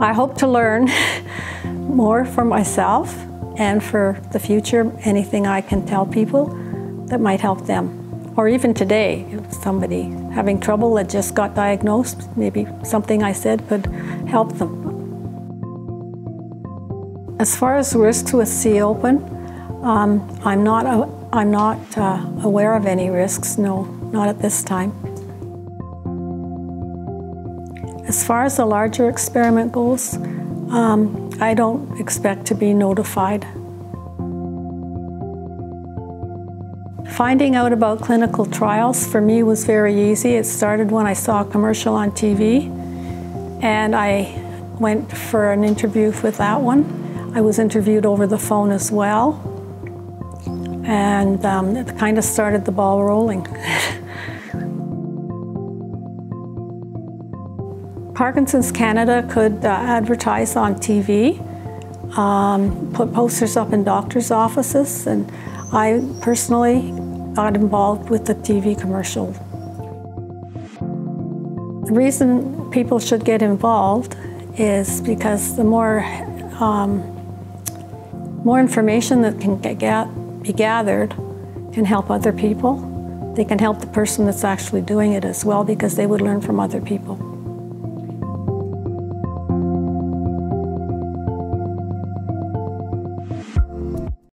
I hope to learn more for myself and for the future, anything I can tell people that might help them. Or even today, if somebody having trouble that just got diagnosed, maybe something I said could help them. As far as risks with C-OPN, um, I'm not, I'm not uh, aware of any risks, no, not at this time. As far as the larger experiment goes, um, I don't expect to be notified. Finding out about clinical trials for me was very easy. It started when I saw a commercial on TV and I went for an interview with that one. I was interviewed over the phone as well and um, it kind of started the ball rolling. Parkinson's Canada could uh, advertise on TV, um, put posters up in doctors' offices, and I personally got involved with the TV commercial. The reason people should get involved is because the more um, more information that can get, be gathered can help other people. They can help the person that's actually doing it as well because they would learn from other people.